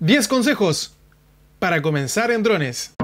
10 consejos para comenzar en drones.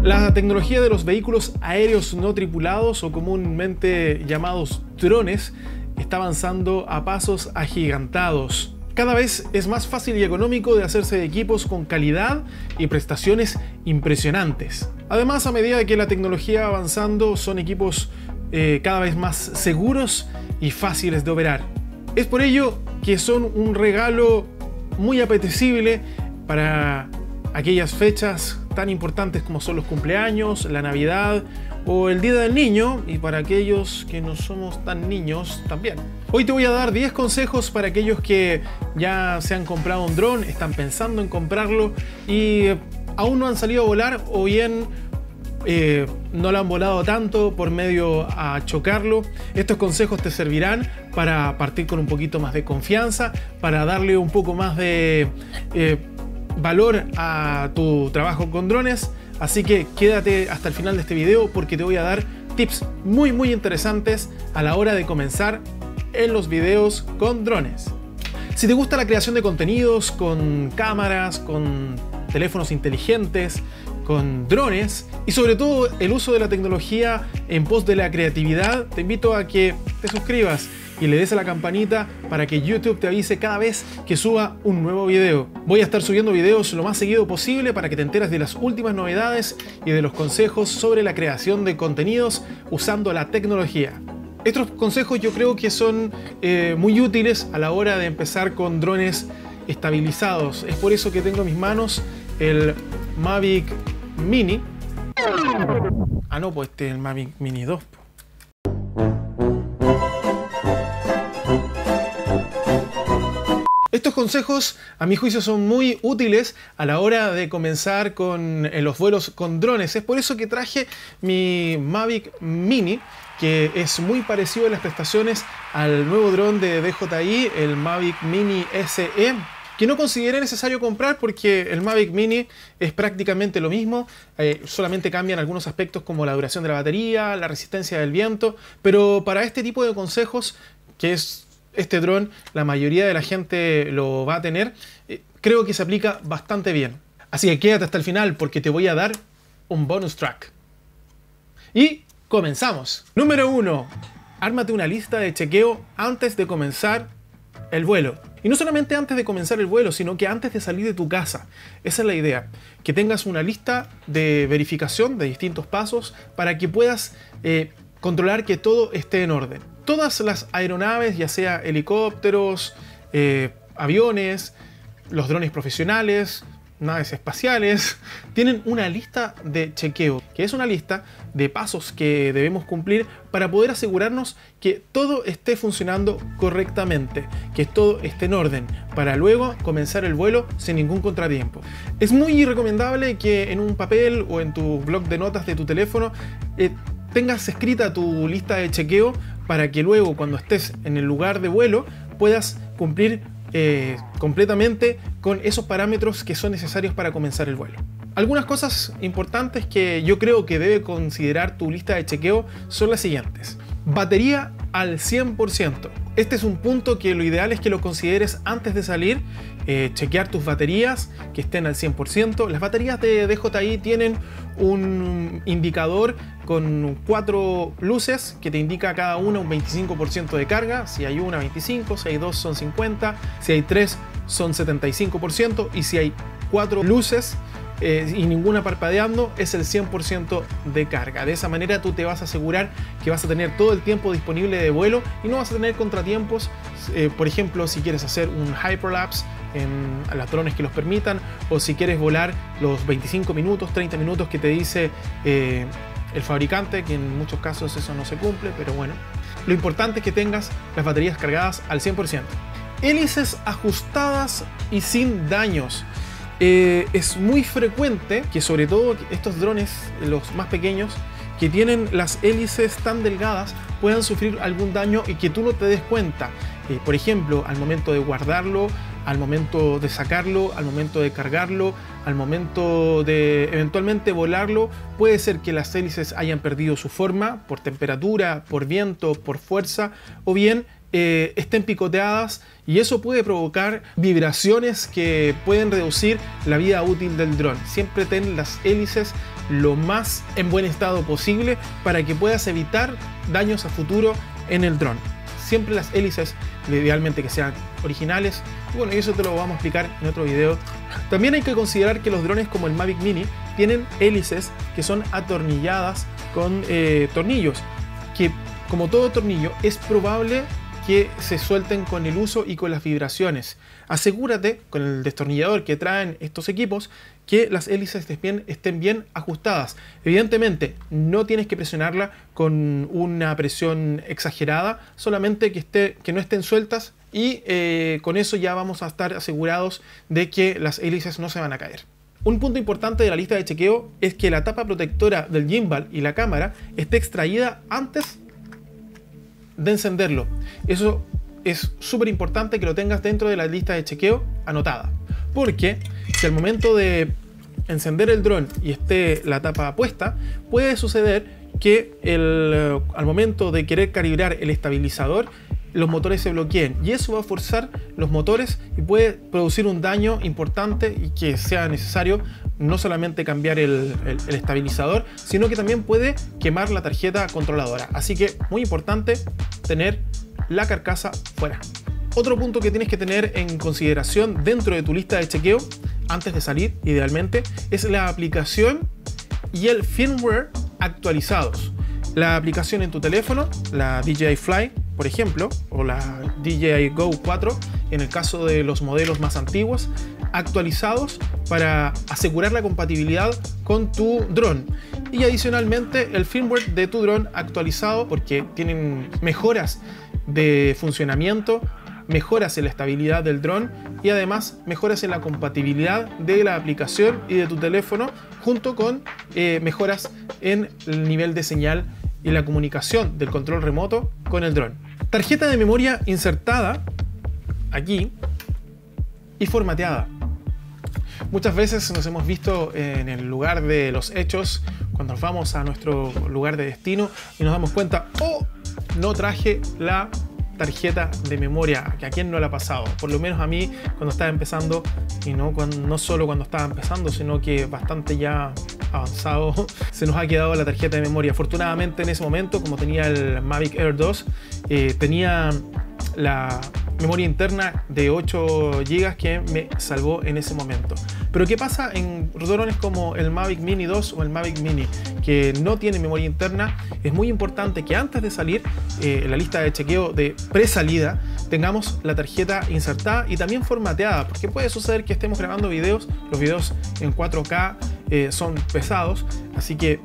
La tecnología de los vehículos aéreos no tripulados o comúnmente llamados drones está avanzando a pasos agigantados. Cada vez es más fácil y económico de hacerse equipos con calidad y prestaciones impresionantes. Además, a medida que la tecnología va avanzando, son equipos eh, cada vez más seguros y fáciles de operar. Es por ello que son un regalo muy apetecible para aquellas fechas tan importantes como son los cumpleaños, la Navidad o el Día del Niño y para aquellos que no somos tan niños también. Hoy te voy a dar 10 consejos para aquellos que ya se han comprado un dron, están pensando en comprarlo y aún no han salido a volar o bien eh, no lo han volado tanto por medio a chocarlo. Estos consejos te servirán para partir con un poquito más de confianza, para darle un poco más de eh, valor a tu trabajo con drones Así que quédate hasta el final de este video porque te voy a dar tips muy muy interesantes a la hora de comenzar en los videos con drones. Si te gusta la creación de contenidos con cámaras, con teléfonos inteligentes, con drones y sobre todo el uso de la tecnología en pos de la creatividad, te invito a que te suscribas y le des a la campanita para que YouTube te avise cada vez que suba un nuevo video. Voy a estar subiendo videos lo más seguido posible para que te enteres de las últimas novedades y de los consejos sobre la creación de contenidos usando la tecnología. Estos consejos yo creo que son eh, muy útiles a la hora de empezar con drones estabilizados. Es por eso que tengo en mis manos el Mavic Mini. Ah, no, pues este es el Mavic Mini 2. Estos consejos, a mi juicio, son muy útiles a la hora de comenzar con los vuelos con drones. Es por eso que traje mi Mavic Mini, que es muy parecido en las prestaciones al nuevo dron de DJI, el Mavic Mini SE, que no consideré necesario comprar porque el Mavic Mini es prácticamente lo mismo, eh, solamente cambian algunos aspectos como la duración de la batería, la resistencia del viento, pero para este tipo de consejos, que es este dron la mayoría de la gente lo va a tener, eh, creo que se aplica bastante bien. Así que quédate hasta el final porque te voy a dar un bonus track. Y comenzamos. Número 1. Ármate una lista de chequeo antes de comenzar el vuelo. Y no solamente antes de comenzar el vuelo, sino que antes de salir de tu casa. Esa es la idea. Que tengas una lista de verificación de distintos pasos para que puedas eh, controlar que todo esté en orden. Todas las aeronaves, ya sea helicópteros, eh, aviones, los drones profesionales, naves espaciales, tienen una lista de chequeo, que es una lista de pasos que debemos cumplir para poder asegurarnos que todo esté funcionando correctamente, que todo esté en orden, para luego comenzar el vuelo sin ningún contratiempo. Es muy recomendable que en un papel o en tu blog de notas de tu teléfono eh, tengas escrita tu lista de chequeo para que luego cuando estés en el lugar de vuelo puedas cumplir eh, completamente con esos parámetros que son necesarios para comenzar el vuelo. Algunas cosas importantes que yo creo que debe considerar tu lista de chequeo son las siguientes. Batería al 100%. Este es un punto que lo ideal es que lo consideres antes de salir, eh, chequear tus baterías que estén al 100%. Las baterías de DJI tienen un indicador con cuatro luces que te indica cada una un 25% de carga. Si hay una, 25, si hay dos son 50, si hay tres son 75% y si hay cuatro luces eh, y ninguna parpadeando, es el 100% de carga. De esa manera tú te vas a asegurar que vas a tener todo el tiempo disponible de vuelo y no vas a tener contratiempos. Eh, por ejemplo, si quieres hacer un hyperlapse en las drones que los permitan o si quieres volar los 25 minutos, 30 minutos que te dice eh, el fabricante, que en muchos casos eso no se cumple, pero bueno. Lo importante es que tengas las baterías cargadas al 100%. Hélices ajustadas y sin daños. Eh, es muy frecuente que sobre todo estos drones, los más pequeños, que tienen las hélices tan delgadas, puedan sufrir algún daño y que tú no te des cuenta. Eh, por ejemplo, al momento de guardarlo al momento de sacarlo, al momento de cargarlo, al momento de eventualmente volarlo, puede ser que las hélices hayan perdido su forma por temperatura, por viento, por fuerza, o bien eh, estén picoteadas y eso puede provocar vibraciones que pueden reducir la vida útil del dron. Siempre ten las hélices lo más en buen estado posible para que puedas evitar daños a futuro en el dron. Siempre las hélices, idealmente que sean originales. Y bueno, eso te lo vamos a explicar en otro video. También hay que considerar que los drones como el Mavic Mini tienen hélices que son atornilladas con eh, tornillos, que como todo tornillo es probable que se suelten con el uso y con las vibraciones. Asegúrate con el destornillador que traen estos equipos que las hélices estén bien ajustadas. Evidentemente, no tienes que presionarla con una presión exagerada, solamente que, esté, que no estén sueltas y eh, con eso ya vamos a estar asegurados de que las hélices no se van a caer. Un punto importante de la lista de chequeo es que la tapa protectora del gimbal y la cámara esté extraída antes de encenderlo. Eso es súper importante que lo tengas dentro de la lista de chequeo anotada. Porque si al momento de encender el dron y esté la tapa puesta, puede suceder que el, al momento de querer calibrar el estabilizador, los motores se bloqueen y eso va a forzar los motores y puede producir un daño importante y que sea necesario no solamente cambiar el, estabilizador, sino que también puede quemar la tarjeta controladora. Así que muy importante tener la carcasa fuera. Otro punto que tienes que tener en consideración dentro de tu lista de chequeo, antes de salir idealmente, es la aplicación y el firmware actualizados. La aplicación en tu teléfono, la DJI Fly, por ejemplo, o la DJI Go 4, en el caso de los modelos más antiguos, actualizados para asegurar la compatibilidad con tu dron. Y adicionalmente el firmware de tu dron actualizado porque tienen mejoras de funcionamiento, mejoras en la estabilidad del dron y además mejoras en la compatibilidad de la aplicación y de tu teléfono junto con eh, mejoras en el nivel de señal y la comunicación del control remoto con el dron. Tarjeta de memoria insertada aquí y formateada. Muchas veces nos hemos visto en el lugar de los hechos, cuando nos vamos a nuestro lugar de destino y nos damos cuenta, oh, no traje la tarjeta de memoria, que a quién no le ha pasado, por lo menos a mí cuando estaba empezando, y no, no solo cuando estaba empezando, sino que bastante ya avanzado, se nos ha quedado la tarjeta de memoria. Afortunadamente en ese momento, como tenía el Mavic Air 2, eh, tenía la memoria interna de 8 GB que me salvó en ese momento. Pero ¿qué pasa en drones como el Mavic Mini 2 o el Mavic Mini que no tiene memoria interna? Es muy importante que antes de salir eh, en la lista de chequeo de pre-salida tengamos la tarjeta insertada y también formateada, porque puede suceder que estemos grabando videos, los videos en 4K eh, son pesados, así que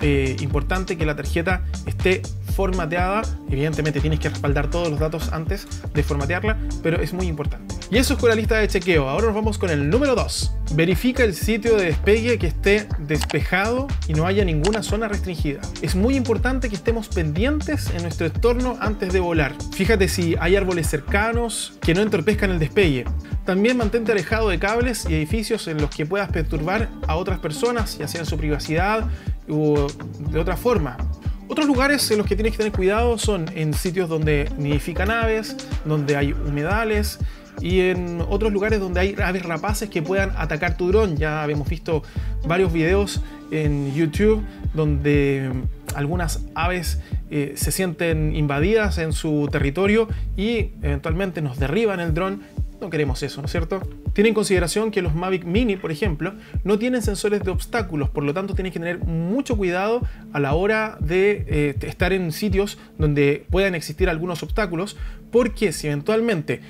eh, importante que la tarjeta esté formateada. Evidentemente tienes que respaldar todos los datos antes de formatearla, pero es muy importante. Y eso es con la lista de chequeo. Ahora nos vamos con el número 2. Verifica el sitio de despegue que esté despejado y no haya ninguna zona restringida. Es muy importante que estemos pendientes en nuestro entorno antes de volar. Fíjate si hay árboles cercanos que no entorpezcan el despegue. También mantente alejado de cables y edificios en los que puedas perturbar a otras personas, ya sea en su privacidad o de otra forma. Otros lugares en los que tienes que tener cuidado son en sitios donde nidifican aves, donde hay humedales y en otros lugares donde hay aves rapaces que puedan atacar tu dron. Ya hemos visto varios videos en YouTube donde algunas aves eh, se sienten invadidas en su territorio y eventualmente nos derriban el dron no queremos eso, ¿no es cierto? Tiene en consideración que los Mavic Mini, por ejemplo, no tienen sensores de obstáculos, por lo tanto tienes que tener mucho cuidado a la hora de eh, estar en sitios donde puedan existir algunos obstáculos, porque si eventualmente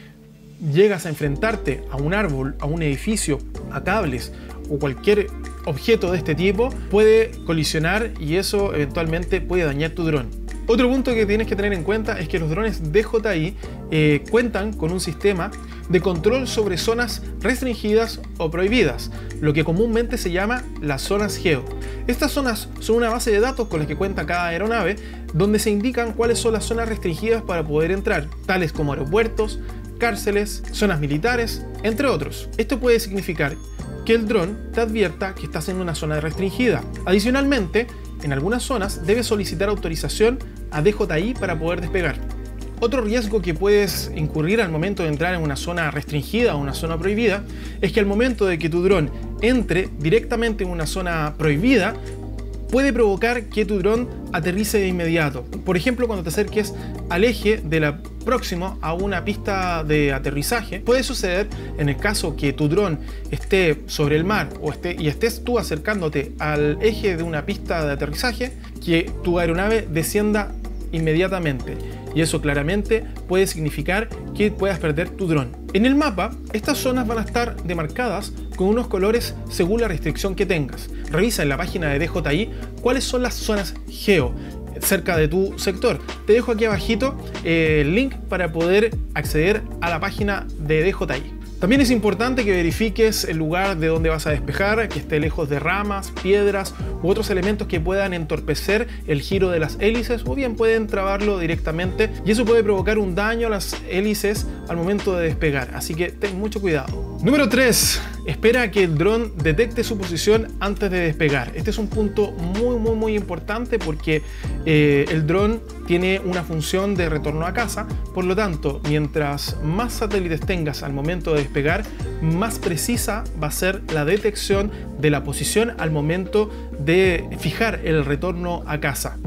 llegas a enfrentarte a un árbol, a un edificio, a cables o cualquier objeto de este tipo, puede colisionar y eso eventualmente puede dañar tu dron. Otro punto que tienes que tener en cuenta es que los drones DJI eh, cuentan con un sistema de control sobre zonas restringidas o prohibidas, lo que comúnmente se llama las zonas geo. Estas zonas son una base de datos con las que cuenta cada aeronave, donde se indican cuáles son las zonas restringidas para poder entrar, tales como aeropuertos, cárceles, zonas militares, entre otros. Esto puede significar que el dron te advierta que estás en una zona restringida. Adicionalmente, en algunas zonas debes solicitar autorización a DJI para poder despegar. Otro riesgo que puedes incurrir al momento de entrar en una zona restringida o una zona prohibida es que al momento de que tu dron entre directamente en una zona prohibida, puede provocar que tu dron aterrice de inmediato. Por ejemplo, cuando te acerques al eje de la próximo a una pista de aterrizaje, puede suceder en el caso que tu dron esté sobre el mar o esté, y estés tú acercándote al eje de una pista de aterrizaje, que tu aeronave descienda inmediatamente y eso claramente puede significar que puedas perder tu dron. En el mapa, estas zonas van a estar demarcadas con unos colores según la restricción que tengas. Revisa en la página de DJI cuáles son las zonas geo cerca de tu sector. Te dejo aquí abajito eh, el link para poder acceder a la página de DJI. También es importante que verifiques el lugar de donde vas a despejar, que esté lejos de ramas, piedras u otros elementos que puedan entorpecer el giro de las hélices o bien pueden trabarlo directamente y eso puede provocar un daño a las hélices al momento de despegar, así que ten mucho cuidado. Número 3. Espera que el dron detecte su posición antes de despegar. Este es un punto muy muy muy importante porque eh, el dron tiene una función de retorno a casa, por lo tanto, mientras más satélites tengas al momento de despegar, más precisa va a ser la detección de la posición al momento de fijar el retorno a casa.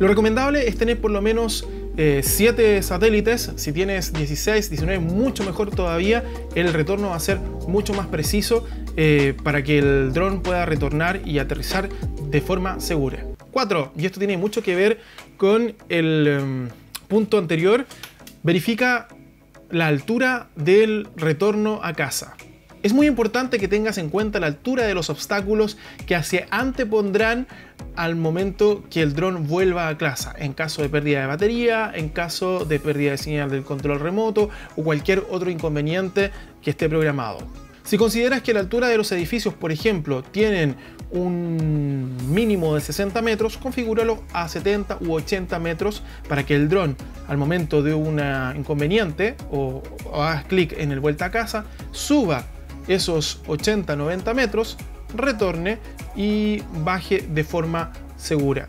Lo recomendable es tener por lo menos 7 eh, satélites, si tienes 16, 19, mucho mejor todavía, el retorno va a ser mucho más preciso eh, para que el dron pueda retornar y aterrizar de forma segura. 4. Y esto tiene mucho que ver con el em, punto anterior. Verifica la altura del retorno a casa. Es muy importante que tengas en cuenta la altura de los obstáculos que se antepondrán al momento que el dron vuelva a casa, en caso de pérdida de batería, en caso de pérdida de señal del control remoto o cualquier otro inconveniente que esté programado. Si consideras que la altura de los edificios, por ejemplo, tienen un mínimo de 60 metros, configúralo a 70 u 80 metros para que el dron, al momento de un inconveniente o, o hagas clic en el vuelta a casa, suba esos 80-90 metros, retorne y baje de forma segura.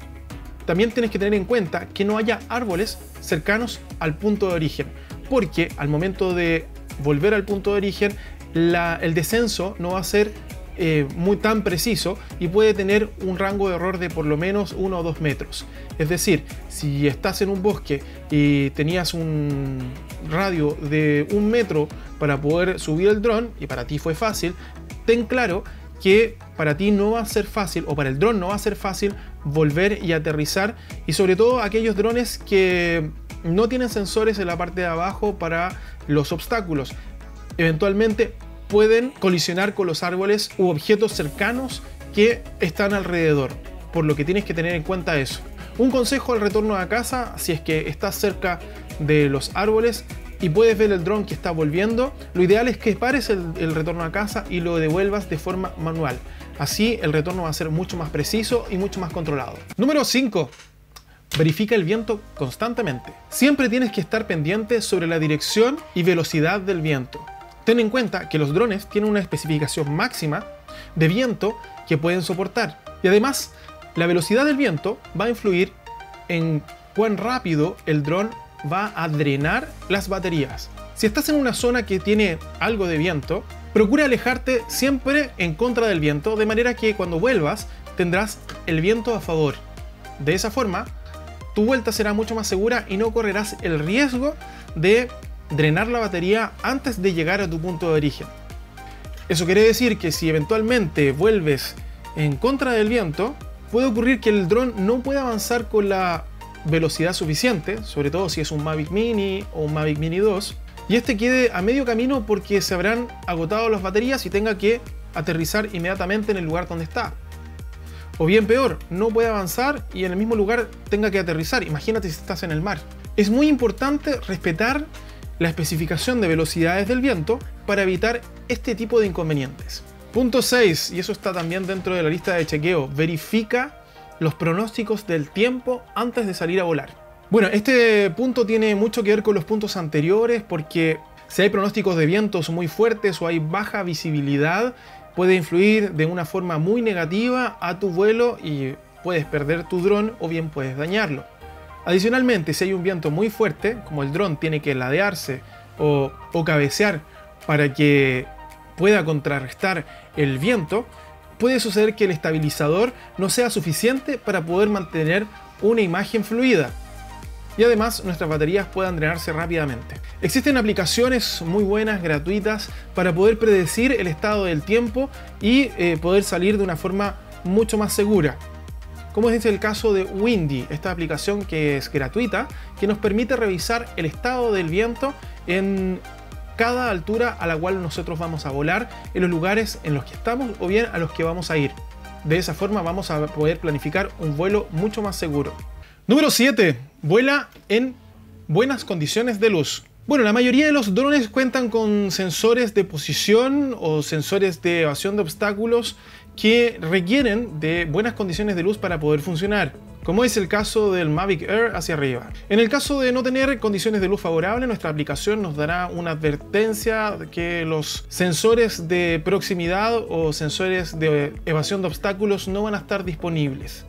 También tienes que tener en cuenta que no haya árboles cercanos al punto de origen, porque al momento de volver al punto de origen, el descenso no va a ser eh, muy tan preciso y puede tener un rango de error de por lo menos 1 o 2 metros. Es decir, si estás en un bosque y tenías un radio de un metro para poder subir el dron y para ti fue fácil, ten claro que para ti no va a ser fácil o para el dron no va a ser fácil volver y aterrizar y sobre todo aquellos drones que no tienen sensores en la parte de abajo para los obstáculos eventualmente pueden colisionar con los árboles u objetos cercanos que están alrededor, por lo que tienes que tener en cuenta eso. Un consejo al retorno a casa, si es que estás cerca de los árboles y puedes ver el dron que está volviendo, lo ideal es que pares el, retorno a casa y lo devuelvas de forma manual. Así el retorno va a ser mucho más preciso y mucho más controlado. Número 5. Verifica el viento constantemente. Siempre tienes que estar pendiente sobre la dirección y velocidad del viento. Ten en cuenta que los drones tienen una especificación máxima de viento que pueden soportar. Y además, la velocidad del viento va a influir en cuán rápido el dron va a drenar las baterías. Si estás en una zona que tiene algo de viento, procura alejarte siempre en contra del viento, de manera que cuando vuelvas tendrás el viento a favor. De esa forma, tu vuelta será mucho más segura y no correrás el riesgo de drenar la batería antes de llegar a tu punto de origen. Eso quiere decir que si eventualmente vuelves en contra del viento, puede ocurrir que el dron no pueda avanzar con la velocidad suficiente, sobre todo si es un Mavic Mini o un Mavic Mini 2, y este quede a medio camino porque se habrán agotado las baterías y tenga que aterrizar inmediatamente en el lugar donde está. O bien peor, no puede avanzar y en el mismo lugar tenga que aterrizar. Imagínate si estás en el mar. Es muy importante respetar la especificación de velocidades del viento para evitar este tipo de inconvenientes. Punto 6, y eso está también dentro de la lista de chequeo, verifica los pronósticos del tiempo antes de salir a volar. Bueno, este punto tiene mucho que ver con los puntos anteriores porque Si hay pronósticos de vientos muy fuertes o hay baja visibilidad, puede influir de una forma muy negativa a tu vuelo y puedes perder tu dron o bien puedes dañarlo. Adicionalmente, si hay un viento muy fuerte, como el dron tiene que ladearse o, o cabecear para que pueda contrarrestar el viento, puede suceder que el estabilizador no sea suficiente para poder mantener una imagen fluida. Y además nuestras baterías puedan drenarse rápidamente. Existen aplicaciones muy buenas, gratuitas, para poder predecir el estado del tiempo y eh, poder salir de una forma mucho más segura. Como es el caso de Windy, esta aplicación que es gratuita, que nos permite revisar el estado del viento en cada altura a la cual nosotros vamos a volar, en los lugares en los que estamos o bien a los que vamos a ir. De esa forma vamos a poder planificar un vuelo mucho más seguro. Número 7. Vuela en buenas condiciones de luz. Bueno, la mayoría de los drones cuentan con sensores de posición o sensores de evasión de obstáculos que requieren de buenas condiciones de luz para poder funcionar como es el caso del Mavic Air hacia arriba. En el caso de no tener condiciones de luz favorables, nuestra aplicación nos dará una advertencia que los sensores de proximidad o sensores de evasión de obstáculos no van a estar disponibles.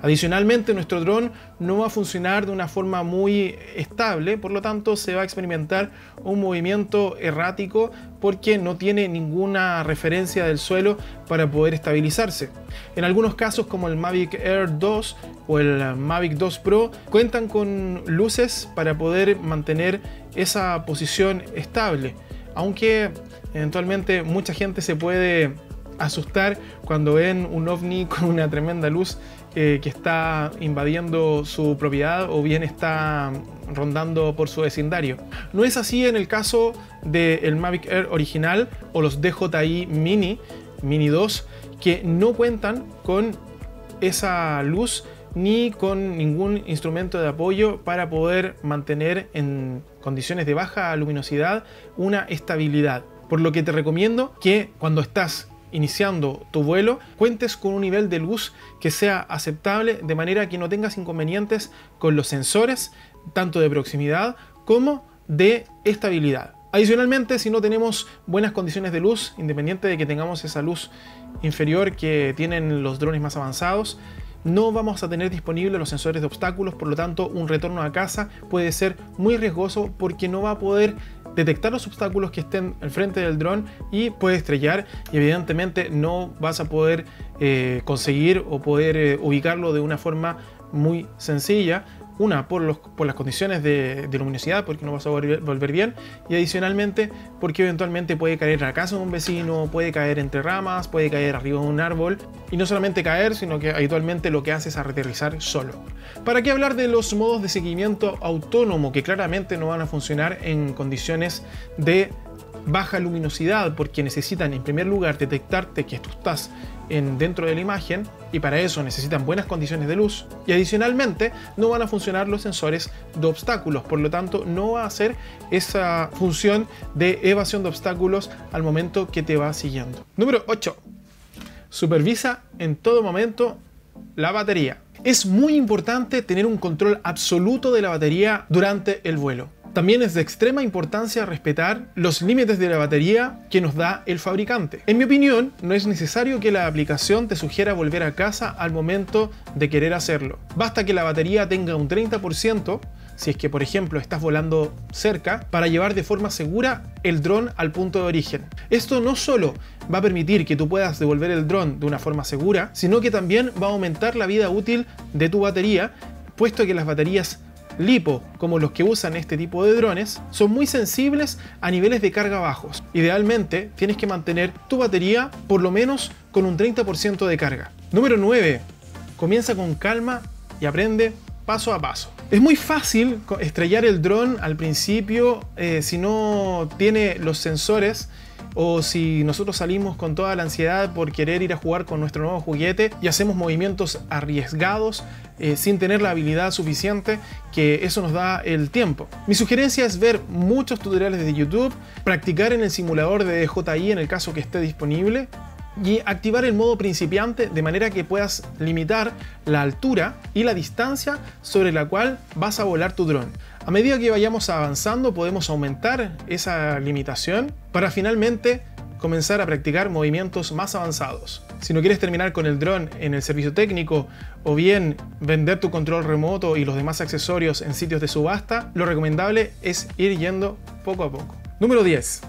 Adicionalmente, nuestro dron no va a funcionar de una forma muy estable, por lo tanto se va a experimentar un movimiento errático porque no tiene ninguna referencia del suelo para poder estabilizarse. En algunos casos como el Mavic Air 2 o el Mavic 2 Pro cuentan con luces para poder mantener esa posición estable, aunque eventualmente mucha gente se puede asustar cuando ven un ovni con una tremenda luz eh, que está invadiendo su propiedad o bien está rondando por su vecindario. No es así en el caso del Mavic Air original o los DJI Mini, Mini 2, que no cuentan con esa luz ni con ningún instrumento de apoyo para poder mantener en condiciones de baja luminosidad una estabilidad. Por lo que te recomiendo que cuando estás iniciando tu vuelo, cuentes con un nivel de luz que sea aceptable de manera que no tengas inconvenientes con los sensores, tanto de proximidad como de estabilidad. Adicionalmente, si no tenemos buenas condiciones de luz, independiente de que tengamos esa luz inferior que tienen los drones más avanzados, no vamos a tener disponibles los sensores de obstáculos, por lo tanto un retorno a casa puede ser muy riesgoso porque no va a poder detectar los obstáculos que estén al frente del dron y puede estrellar y evidentemente no vas a poder eh, conseguir o poder eh, ubicarlo de una forma muy sencilla una, por, las condiciones de, luminosidad, porque no vas a volver, bien, y adicionalmente porque eventualmente puede caer a la casa de un vecino, puede caer entre ramas, puede caer arriba de un árbol, y no solamente caer, sino que habitualmente lo que hace es aterrizar solo. ¿Para qué hablar de los modos de seguimiento autónomo que claramente no van a funcionar en condiciones de baja luminosidad porque necesitan en primer lugar detectarte que tú estás en, dentro de la imagen y para eso necesitan buenas condiciones de luz y adicionalmente no van a funcionar los sensores de obstáculos, por lo tanto no va a hacer esa función de evasión de obstáculos al momento que te va siguiendo. Número 8. Supervisa en todo momento la batería. Es muy importante tener un control absoluto de la batería durante el vuelo. También es de extrema importancia respetar los límites de la batería que nos da el fabricante. En mi opinión, no es necesario que la aplicación te sugiera volver a casa al momento de querer hacerlo. Basta que la batería tenga un 30%, si es que por ejemplo estás volando cerca, para llevar de forma segura el dron al punto de origen. Esto no solo va a permitir que tú puedas devolver el dron de una forma segura, sino que también va a aumentar la vida útil de tu batería, puesto que las baterías lipo, como los que usan este tipo de drones, son muy sensibles a niveles de carga bajos. Idealmente, tienes que mantener tu batería por lo menos con un 30% de carga. Número 9. Comienza con calma y aprende paso a paso. Es muy fácil estrellar el dron al principio eh, si no tiene los sensores o si nosotros salimos con toda la ansiedad por querer ir a jugar con nuestro nuevo juguete y hacemos movimientos arriesgados eh, sin tener la habilidad suficiente que eso nos da el tiempo. Mi sugerencia es ver muchos tutoriales de YouTube, practicar en el simulador de DJI en el caso que esté disponible y activar el modo principiante de manera que puedas limitar la altura y la distancia sobre la cual vas a volar tu dron. A medida que vayamos avanzando podemos aumentar esa limitación para finalmente comenzar a practicar movimientos más avanzados. Si no quieres terminar con el dron en el servicio técnico o bien vender tu control remoto y los demás accesorios en sitios de subasta, lo recomendable es ir yendo poco a poco. Número 10.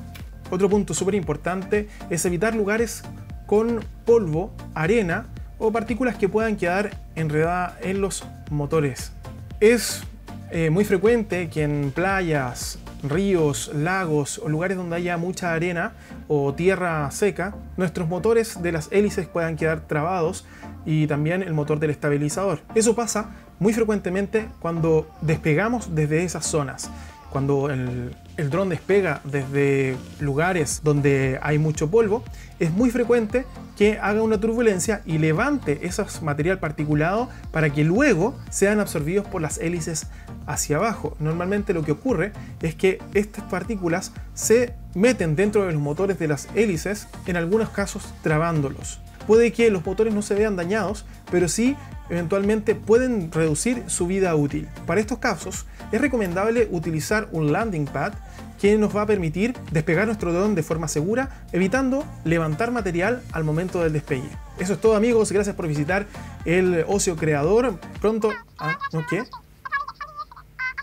Otro punto súper importante es evitar lugares con polvo, arena o partículas que puedan quedar enredadas en los motores. Es eh, muy frecuente que en playas, ríos, lagos o lugares donde haya mucha arena o tierra seca, nuestros motores de las hélices puedan quedar trabados y también el motor del estabilizador. Eso pasa muy frecuentemente cuando despegamos desde esas zonas. Cuando el, el dron despega desde lugares donde hay mucho polvo, es muy frecuente que haga una turbulencia y levante ese material particulado para que luego sean absorbidos por las hélices hacia abajo. Normalmente lo que ocurre es que estas partículas se meten dentro de los motores de las hélices, en algunos casos trabándolos. Puede que los motores no se vean dañados, pero sí eventualmente pueden reducir su vida útil. Para estos casos es recomendable utilizar un landing pad que nos va a permitir despegar nuestro dron de forma segura, evitando levantar material al momento del despegue. Eso es todo amigos, gracias por visitar el Ocio Creador. Pronto... Ah, ¿no qué?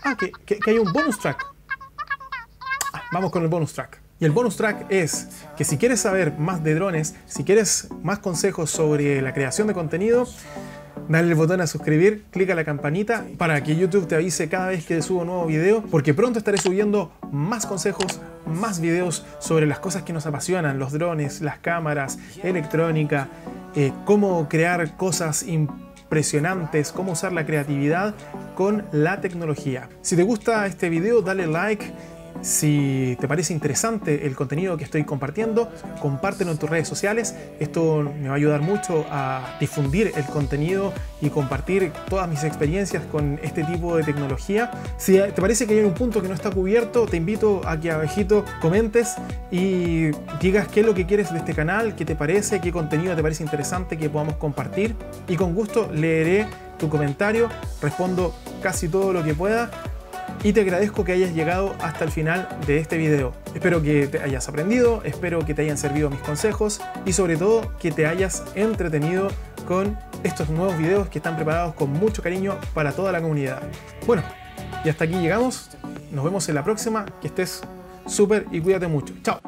Ah, que, que hay un bonus track. Ah, vamos con el bonus track. Y el bonus track es que si quieres saber más de drones, si quieres más consejos sobre la creación de contenido, dale el botón a suscribir, clica la campanita para que YouTube te avise cada vez que subo un nuevo video, porque pronto estaré subiendo más consejos, más videos sobre las cosas que nos apasionan, los drones, las cámaras, electrónica, eh, cómo crear cosas impresionantes, cómo usar la creatividad con la tecnología. Si te gusta este video, dale like si te parece interesante el contenido que estoy compartiendo, compártelo en tus redes sociales. Esto me va a ayudar mucho a difundir el contenido y compartir todas mis experiencias con este tipo de tecnología. Si te parece que hay un punto que no está cubierto, te invito a que abajito comentes y digas qué es lo que quieres de este canal, qué te parece, qué contenido te parece interesante que podamos compartir. Y con gusto leeré tu comentario, respondo casi todo lo que pueda y te agradezco que hayas llegado hasta el final de este video. Espero que te hayas aprendido, espero que te hayan servido mis consejos y sobre todo que te hayas entretenido con estos nuevos videos que están preparados con mucho cariño para toda la comunidad. Bueno, y hasta aquí llegamos. Nos vemos en la próxima. Que estés súper y cuídate mucho. Chao.